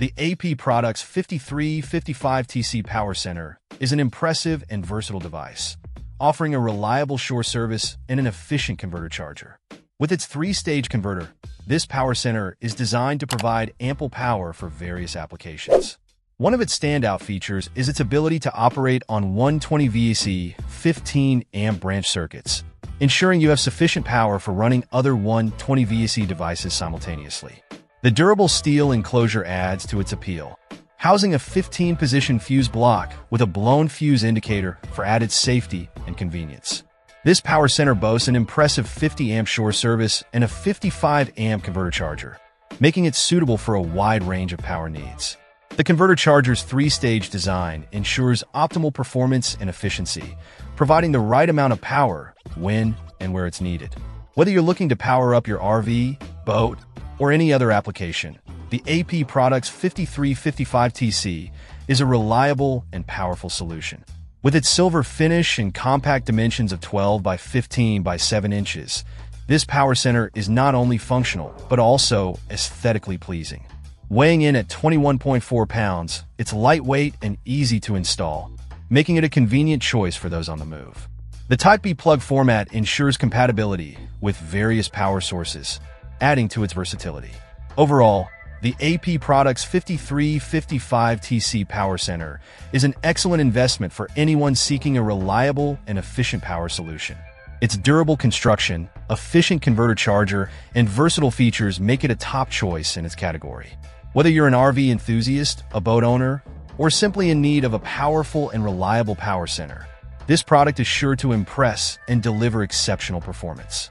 The AP Products 5355TC Power Center is an impressive and versatile device, offering a reliable shore service and an efficient converter charger. With its three-stage converter, this power center is designed to provide ample power for various applications. One of its standout features is its ability to operate on 120 VAC 15 amp branch circuits, ensuring you have sufficient power for running other 120 VAC devices simultaneously. The durable steel enclosure adds to its appeal, housing a 15-position fuse block with a blown fuse indicator for added safety and convenience. This power center boasts an impressive 50-amp shore service and a 55-amp converter charger, making it suitable for a wide range of power needs. The converter charger's three-stage design ensures optimal performance and efficiency, providing the right amount of power when and where it's needed. Whether you're looking to power up your RV, boat, or any other application, the AP Products 5355TC is a reliable and powerful solution. With its silver finish and compact dimensions of 12 by 15 by 7 inches, this power center is not only functional, but also aesthetically pleasing. Weighing in at 21.4 pounds, it's lightweight and easy to install, making it a convenient choice for those on the move. The Type-B plug format ensures compatibility with various power sources, adding to its versatility. Overall, the AP Products 5355TC Power Center is an excellent investment for anyone seeking a reliable and efficient power solution. Its durable construction, efficient converter charger, and versatile features make it a top choice in its category. Whether you're an RV enthusiast, a boat owner, or simply in need of a powerful and reliable power center, this product is sure to impress and deliver exceptional performance.